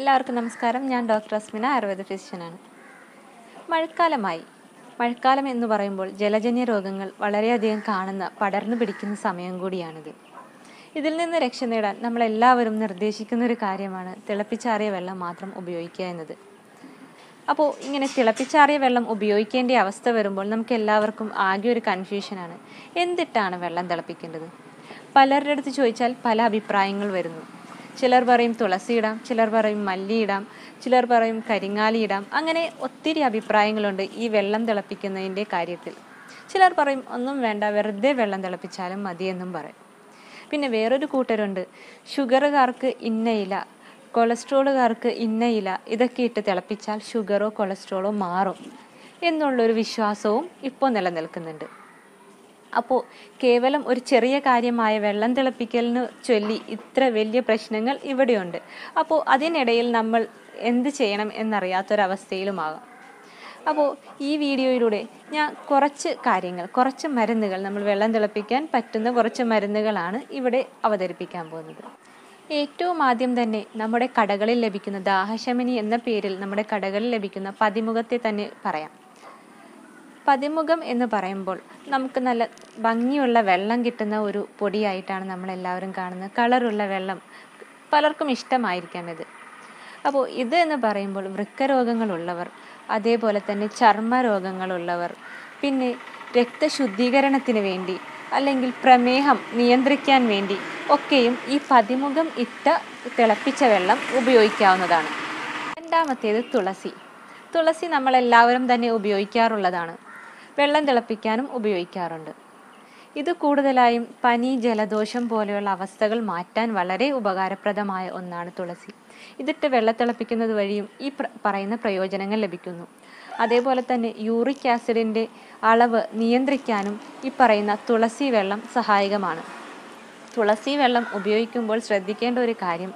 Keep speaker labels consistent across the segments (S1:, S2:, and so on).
S1: എല്ലാവർക്കും നമസ്കാരം. ഞാൻ ഡോക്ടർ അസ്മിന ആയുർവേദ ഫിസിഷ്യനാണ്. മഴക്കാലമായി. മഴക്കാലം എന്ന് പറയുമ്പോൾ ജലജന്യ രോഗങ്ങൾ വളരെയധികം കാണുന്ന പടർന്നു പിടിക്കുന്ന സമയം കൂടിയാണിത്. ഇതിൽ നിന്ന് രക്ഷ നേടാൻ നമ്മളെല്ലാവരും നിർദ്ദേശിക്കുന്ന ഒരു കാര്യമാണ് തിളപ്പിച്ചാറിയ വെള്ളം മാത്രം ഉപയോഗിക്കുക എന്നത്. അപ്പോൾ ഇങ്ങനെ തിളപ്പിച്ചാറിയ വെള്ളം ഉപയോഗിക്കേണ്ട അവസ്ഥ വരുമ്പോൾ നമുക്ക് എല്ലാവർക്കും ആകെ ഒരു കൺഫ്യൂഷനാണ്. എന്തിട്ടാണ് വെള്ളം തിളപ്പിക്കേണ്ടത്? പലരുടെ അടുത്ത് ചോദിച്ചാൽ പല അഭിപ്രായങ്ങൾ വരുന്നു. ചിലർ പറയും തുളസി ഇടാം ചിലർ പറയും മല്ലി ഇടാം ചിലർ പറയും കരിങ്ങാലി ഇടാം അങ്ങനെ ഒത്തിരി അഭിപ്രായങ്ങളുണ്ട് ഈ വെള്ളം തിളപ്പിക്കുന്നതിന്റെ കാര്യത്തിൽ. ചിലർ പറയും ഒന്നും വേണ്ട വെറുതെ വെള്ളം തിളപ്പിച്ചാലും മതിയെന്നും പറയും. പിന്നെ വേറൊരു കൂട്ടരുണ്ട്. ഷുഗറുകാർക്ക് ഇന്ന ഇല കൊളസ്ട്രോളുകാർക്ക് ഇന്ന ഇല ഇതൊക്കെ ഇട്ട് തിളപ്പിച്ചാൽ ഷുഗറോ കൊളസ്ട്രോളോ മാറും. എന്നുള്ളൊരു വിശ്വാസവും ഇപ്പോൾ നിലനിൽക്കുന്നുണ്ട്. അപ്പോൾ കേവലം ഒരു ചെറിയ കാര്യമായ വെള്ളം തിളപ്പിക്കലിന് ചൊല്ലി ഇത്ര വലിയ പ്രശ്നങ്ങൾ ഇവിടെയുണ്ട്. അപ്പോൾ അതിനിടയിൽ നമ്മൾ എന്ത് ചെയ്യണം എന്നറിയാത്തൊരവസ്ഥയിലുമാകാം. അപ്പോൾ ഈ വീഡിയോയിലൂടെ ഞാൻ കുറച്ച് കാര്യങ്ങൾ കുറച്ച് മരുന്നുകൾ നമ്മൾ വെള്ളം തിളപ്പിക്കാൻ പറ്റുന്ന കുറച്ച് മരുന്നുകളാണ് ഇവിടെ അവതരിപ്പിക്കാൻ പോകുന്നത്. ഏറ്റവും ആദ്യം തന്നെ നമ്മുടെ കടകളിൽ ലഭിക്കുന്ന ദാഹശമനി എന്ന പേരിൽ നമ്മുടെ കടകളിൽ ലഭിക്കുന്ന പതിമുഖത്തെ തന്നെ പറയാം. പതിമുഖം എന്ന് പറയുമ്പോൾ നമുക്ക് നല്ല ഭംഗിയുള്ള വെള്ളം കിട്ടുന്ന ഒരു പൊടിയായിട്ടാണ് നമ്മളെല്ലാവരും കാണുന്നത്. കളറുള്ള വെള്ളം പലർക്കും ഇഷ്ടമായിരിക്കാം ഇത്. അപ്പോൾ ഇത് എന്ന് പറയുമ്പോൾ വൃക്കരോഗങ്ങളുള്ളവർ അതേപോലെ തന്നെ ചർമ്മ രോഗങ്ങളുള്ളവർ പിന്നെ രക്തശുദ്ധീകരണത്തിന് വേണ്ടി അല്ലെങ്കിൽ പ്രമേഹം നിയന്ത്രിക്കാൻ വേണ്ടി ഒക്കെയും ഈ പതിമുഖം ഇട്ട തിളപ്പിച്ച വെള്ളം ഉപയോഗിക്കാവുന്നതാണ്. രണ്ടാമത്തേത് തുളസി. തുളസി നമ്മളെല്ലാവരും തന്നെ ഉപയോഗിക്കാറുള്ളതാണ്. വെള്ളം തിളപ്പിക്കാനും ഉപയോഗിക്കാറുണ്ട്. ഇത് കൂടുതലായും പനി ജലദോഷം പോലെയുള്ള അവസ്ഥകൾ മാറ്റാൻ വളരെ ഉപകാരപ്രദമായ ഒന്നാണ് തുളസി. ഇതിട്ട് വെള്ളം തിളപ്പിക്കുന്നത് വഴിയും ഈ പറയുന്ന പ്രയോജനങ്ങൾ ലഭിക്കുന്നു. അതേപോലെ തന്നെ യൂറിക് ആസിഡിന്റെ അളവ് നിയന്ത്രിക്കാനും ഈ പറയുന്ന തുളസി വെള്ളം സഹായകമാണ്. തുളസി വെള്ളം ഉപയോഗിക്കുമ്പോൾ ശ്രദ്ധിക്കേണ്ട ഒരു കാര്യം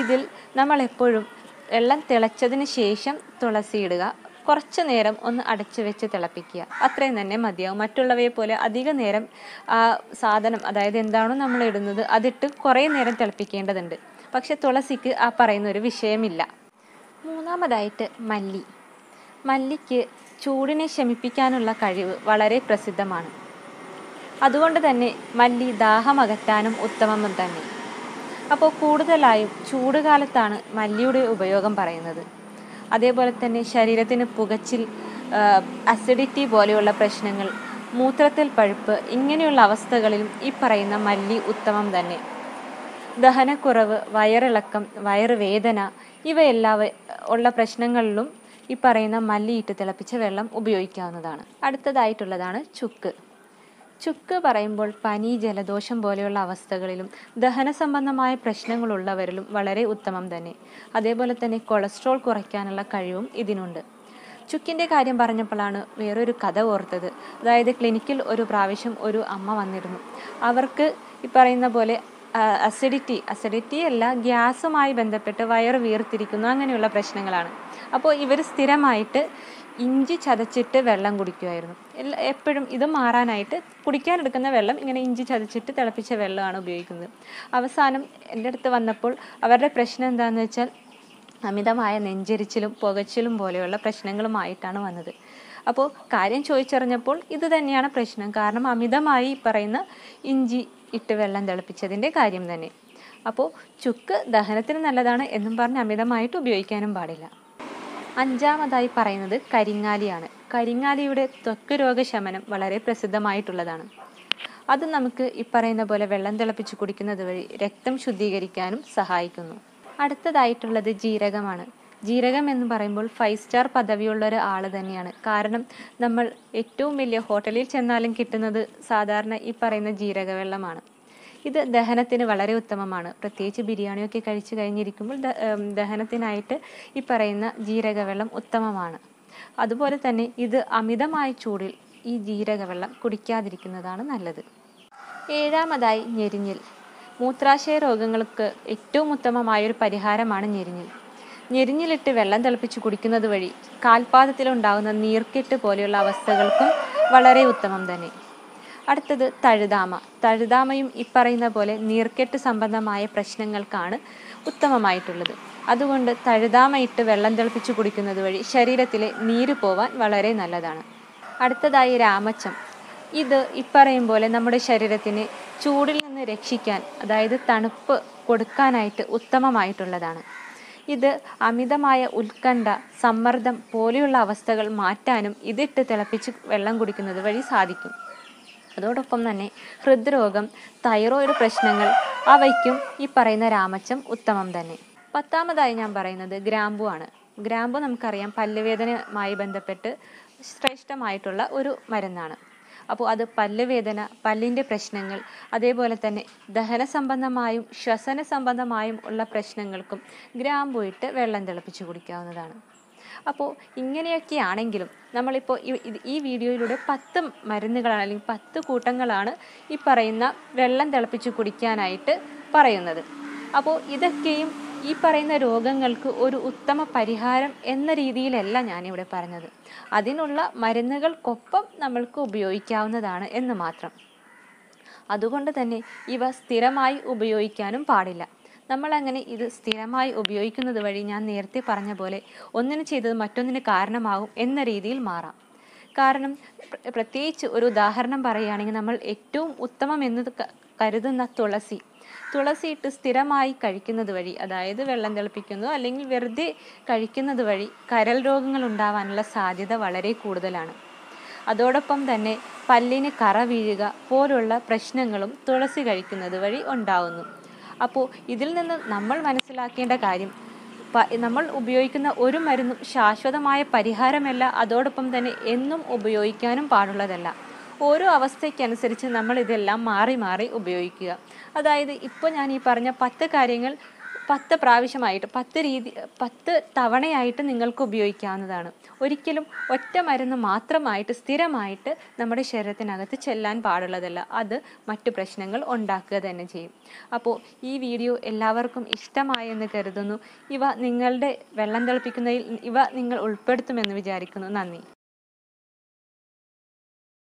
S1: ഇതിൽ നമ്മൾ എപ്പോഴും വെള്ളം തിളച്ചതിന് ശേഷം തുളസി ഇടുക കുറച്ച് നേരം ഒന്ന് അടച്ചു വെച്ച് തിളപ്പിക്കുക. അത്രയും തന്നെ മതിയാവും. മറ്റുള്ളവയെ പോലെ അധിക നേരം ആ സാധനം അതായത് എന്താണോ നമ്മൾ ഇടുന്നത് അതിട്ട് കുറേ നേരം തിളപ്പിക്കേണ്ടതുണ്ട്. പക്ഷെ തുളസിക്ക് ആ പറയുന്ന ഒരു വിഷയമില്ല. മൂന്നാമതായിട്ട് മല്ലി. മല്ലിക്ക് ചൂടിനെ ശമിപ്പിക്കാനുള്ള കഴിവ് വളരെ പ്രസിദ്ധമാണ്. അതുകൊണ്ട് തന്നെ മല്ലി ദാഹമകറ്റാനും ഉത്തമം തന്നെ. അപ്പോൾ കൂടുതലായും ചൂടുകാലത്താണ് മല്ലിയുടെ ഉപയോഗം പറയുന്നത്. അതേപോലെ തന്നെ ശരീരത്തിന് പുകച്ചിൽ അസിഡിറ്റി പോലെയുള്ള പ്രശ്നങ്ങൾ മൂത്രത്തിൽ പഴുപ്പ് ഇങ്ങനെയുള്ള അവസ്ഥകളിലും ഈ പറയുന്ന മല്ലി ഉത്തമം തന്നെ. ദഹനക്കുറവ് വയറിളക്കം വയറുവേദന ഇവയെല്ലാം ഉള്ള പ്രശ്നങ്ങളിലും ഈ പറയുന്ന മല്ലിയിട്ട് തിളപ്പിച്ച വെള്ളം ഉപയോഗിക്കാവുന്നതാണ്. അടുത്തതായിട്ടുള്ളതാണ് ചുക്ക്. ചുക്ക് പറയുമ്പോൾ പനി ജലദോഷം പോലെയുള്ള അവസ്ഥകളിലും ദഹന സംബന്ധമായ പ്രശ്നങ്ങളുള്ളവരിലും വളരെ ഉത്തമം തന്നെ. അതേപോലെ തന്നെ കൊളസ്ട്രോൾ കുറയ്ക്കാനുള്ള കഴിവും ഇതിനുണ്ട്. ചുക്കിന്റെ കാര്യം പറഞ്ഞപ്പോഴാണ് വേറൊരു കഥ ഓർത്തത്. അതായത് ക്ലിനിക്കിൽ ഒരു പ്രാവശ്യം ഒരു അമ്മ വന്നിരുന്നു. അവർക്ക് ഈ പറയുന്ന പോലെ അസിഡിറ്റി അസിഡിറ്റി അല്ല ഗ്യാസുമായി ബന്ധപ്പെട്ട് വയറ് വീർത്തിരിക്കുന്നു അങ്ങനെയുള്ള പ്രശ്നങ്ങളാണ്. അപ്പോൾ ഇവർ സ്ഥിരമായിട്ട് ഇഞ്ചി ചതച്ചിട്ട് വെള്ളം കുടിക്കുമായിരുന്നു എല്ലാ എപ്പോഴും ഇത് മാറാനായിട്ട് കുടിക്കാനെടുക്കുന്ന വെള്ളം ഇങ്ങനെ ഇഞ്ചി ചതച്ചിട്ട് തിളപ്പിച്ച വെള്ളമാണ് ഉപയോഗിക്കുന്നത്. അവസാനം എന്റെ അടുത്ത് വന്നപ്പോൾ അവരുടെ പ്രശ്നം എന്താണെന്ന് വെച്ചാൽ അമിതമായ നെഞ്ചരിച്ചിലും പുകച്ചിലും പോലെയുള്ള പ്രശ്നങ്ങളുമായിട്ടാണ് വന്നത്. അപ്പോൾ കാര്യം ചോദിച്ചറിഞ്ഞപ്പോൾ ഇത് തന്നെയാണ് പ്രശ്നം. കാരണം അമിതമായി പറയുന്ന ഇഞ്ചി ഇട്ട് വെള്ളം തിളപ്പിച്ചതിന്റെ കാര്യം തന്നെ. അപ്പോൾ ചുക്ക് ദഹനത്തിന് നല്ലതാണ് എന്നും പറഞ്ഞ് അമിതമായിട്ട് ഉപയോഗിക്കാനും പാടില്ല. അഞ്ചാമതായി പറയുന്നത് കരിങ്ങാലിയാണ്. കരിങ്ങാലിയുടെ ത്വക്ക് രോഗശമനം വളരെ പ്രസിദ്ധമായിട്ടുള്ളതാണ്. അത് നമുക്ക് ഈ പറയുന്ന പോലെ വെള്ളം തിളപ്പിച്ച് കുടിക്കുന്നത് വഴി രക്തം ശുദ്ധീകരിക്കാനും സഹായിക്കുന്നു. അടുത്തതായിട്ടുള്ളത് ജീരകമാണ്. ജീരകം എന്ന് പറയുമ്പോൾ ഫൈവ് സ്റ്റാർ പദവിയുള്ള ഒരു ആൾ തന്നെയാണ്. കാരണം നമ്മൾ ഏറ്റവും വലിയ ഹോട്ടലിൽ ചെന്നാലും കിട്ടുന്നത് സാധാരണ ഈ പറയുന്ന ജീരകവെള്ളമാണ്. ഇത് ദഹനത്തിന് വളരെ ഉത്തമമാണ്. പ്രത്യേകിച്ച് ബിരിയാണിയൊക്കെ കഴിച്ചു കഴിഞ്ഞിരിക്കുമ്പോൾ ദഹനത്തിനായിട്ട് ഈ പറയുന്ന ജീരകവെള്ളം ഉത്തമമാണ്. അതുപോലെ തന്നെ ഇത് അമിതമായ ചൂടിൽ ഈ ജീരകവെള്ളം കുടിക്കാതിരിക്കുന്നതാണ് നല്ലത്. ഏഴാമതായി ഞെരിഞ്ഞിൽ. മൂത്രാശയ രോഗങ്ങൾക്ക് ഏറ്റവും ഉത്തമമായ ഒരു പരിഹാരമാണ് ഞെരിഞ്ഞിൽ. ഞെരിഞ്ഞിലിട്ട് വെള്ളം തിളപ്പിച്ച് കുടിക്കുന്നത് വഴി കാൽപാദത്തിലുണ്ടാകുന്ന നീർക്കെട്ട് പോലെയുള്ള അവസ്ഥകൾക്കും വളരെ ഉത്തമം തന്നെ. അടുത്തത് തഴുതാമ. തഴുതാമയും ഇപ്പറയുന്ന പോലെ നീർക്കെട്ട് സംബന്ധമായ പ്രശ്നങ്ങൾക്കാണ് ഉത്തമമായിട്ടുള്ളത്. അതുകൊണ്ട് തഴുതാമ ഇട്ട് വെള്ളം തിളപ്പിച്ച് കുടിക്കുന്നത് വഴി ശരീരത്തിലെ നീര് പോവാൻ വളരെ നല്ലതാണ്. അടുത്തതായി രാമച്ചം. ഇത് ഇപ്പറയും പോലെ നമ്മുടെ ശരീരത്തിന് ചൂടിൽ നിന്ന് രക്ഷിക്കാൻ അതായത് തണുപ്പ് കൊടുക്കാനായിട്ട് ഉത്തമമായിട്ടുള്ളതാണ്. ഇത് അമിതമായ ഉത്കണ്ഠ സമ്മർദ്ദം പോലെയുള്ള അവസ്ഥകൾ മാറ്റാനും ഇതിട്ട് തിളപ്പിച്ച് വെള്ളം കുടിക്കുന്നത് വഴി സാധിക്കും. അതോടൊപ്പം തന്നെ ഹൃദ്രോഗം തൈറോയിഡ് പ്രശ്നങ്ങൾ അവയ്ക്കും ഈ പറയുന്ന രാമച്ചം ഉത്തമം തന്നെ. പത്താമതായി ഞാൻ പറയുന്നത് ഗ്രാമ്പു ആണ്. ഗ്രാമ്പു നമുക്കറിയാം പല്ലുവേദനയുമായി ബന്ധപ്പെട്ട് ശ്രേഷ്ഠമായിട്ടുള്ള ഒരു മരുന്നാണ്. അപ്പോൾ അത് പല്ലുവേദന പല്ലിന്റെ പ്രശ്നങ്ങൾ അതേപോലെ തന്നെ ദഹന സംബന്ധമായും ശ്വസന സംബന്ധമായും ഉള്ള പ്രശ്നങ്ങൾക്കും ഗ്രാമ്പു ഇട്ട് വെള്ളം തിളപ്പിച്ച് കുടിക്കാവുന്നതാണ്. അപ്പോൾ ഇങ്ങനെയൊക്കെ ആണെങ്കിലും നമ്മളിപ്പോൾ ഈ- വീഡിയോയിലൂടെ പത്ത് മരുന്നുകളാണ് അല്ലെങ്കിൽ പത്ത് കൂട്ടങ്ങളാണ് ഈ പറയുന്ന വെള്ളം തിളപ്പിച്ച് കുടിക്കാനായിട്ട് പറയുന്നത്. അപ്പോൾ ഇതൊക്കെയും ഈ പറയുന്ന രോഗങ്ങൾക്ക് ഒരു ഉത്തമ പരിഹാരം എന്ന രീതിയിലല്ല ഞാനിവിടെ പറഞ്ഞത്. അതിനുള്ള മരുന്നുകൾക്കൊപ്പം നമ്മൾക്ക് ഉപയോഗിക്കാവുന്നതാണ് എന്ന് മാത്രം. അതുകൊണ്ട് തന്നെ ഇവ സ്ഥിരമായി ഉപയോഗിക്കാനും പാടില്ല. നമ്മൾ അങ്ങനെ ഇത് സ്ഥിരമായി ഉപയോഗിക്കുന്നത് വഴി ഞാൻ നേരത്തെ പറഞ്ഞ പോലെ ഒന്നിന് ചെയ്തത് മറ്റൊന്നിന് കാരണമാകും എന്ന രീതിയിൽ മാറാം. കാരണം പ്ര- പ്രത്യേകിച്ച് ഒരു ഉദാഹരണം പറയുകയാണെങ്കിൽ നമ്മൾ ഏറ്റവും ഉത്തമം എന്ന് കരുതുന്ന തുളസി. തുളസി ഇട്ട് സ്ഥിരമായി കഴിക്കുന്നത് വഴി അതായത് വെള്ളം തിളപ്പിക്കുന്നു അല്ലെങ്കിൽ വെറുതെ കഴിക്കുന്നത് വഴി കരൽ രോഗങ്ങൾ ഉണ്ടാവാനുള്ള സാധ്യത വളരെ കൂടുതലാണ്. അതോടൊപ്പം തന്നെ പല്ലിന് കറ വീഴുക പോലുള്ള പ്രശ്നങ്ങളും തുളസി കഴിക്കുന്നത് വഴി ഉണ്ടാവുന്നു. അപ്പോൾ ഇതിൽ നിന്ന് നമ്മൾ മനസ്സിലാക്കേണ്ട കാര്യം നമ്മൾ ഉപയോഗിക്കുന്ന ഒരു മരുന്നും ശാശ്വതമായ പരിഹാരമല്ല അതോടൊപ്പം തന്നെ എന്നും ഉപയോഗിക്കാനും പാടുള്ളതല്ല. ഓരോ അവസ്ഥയ്ക്കനുസരിച്ച് നമ്മൾ ഇതെല്ലാം മാറി മാറി ഉപയോഗിക്കുക. അതായത് ഇപ്പോൾ ഞാൻ ഈ പറഞ്ഞ പത്ത് കാര്യങ്ങൾ പത്ത് പ്രാവശ്യമായിട്ട് പത്ത് രീതി പത്ത് തവണയായിട്ട് നിങ്ങൾക്ക് ഉപയോഗിക്കാവുന്നതാണ്. ഒരിക്കലും ഒറ്റ മരുന്ന് മാത്രമായിട്ട് സ്ഥിരമായിട്ട് നമ്മുടെ ശരീരത്തിനകത്ത് ചെല്ലാൻ പാടുള്ളതല്ല. അത് മറ്റു പ്രശ്നങ്ങൾ ഉണ്ടാക്കുക തന്നെ ചെയ്യും. അപ്പോൾ ഈ വീഡിയോ എല്ലാവർക്കും ഇഷ്ടമായെന്ന് കരുതുന്നു. ഇവ നിങ്ങളുടെ വെള്ളം തിളപ്പിക്കുന്നതിൽ ഇവ നിങ്ങൾ ഉൾപ്പെടുത്തുമെന്ന് വിചാരിക്കുന്നു. നന്ദി.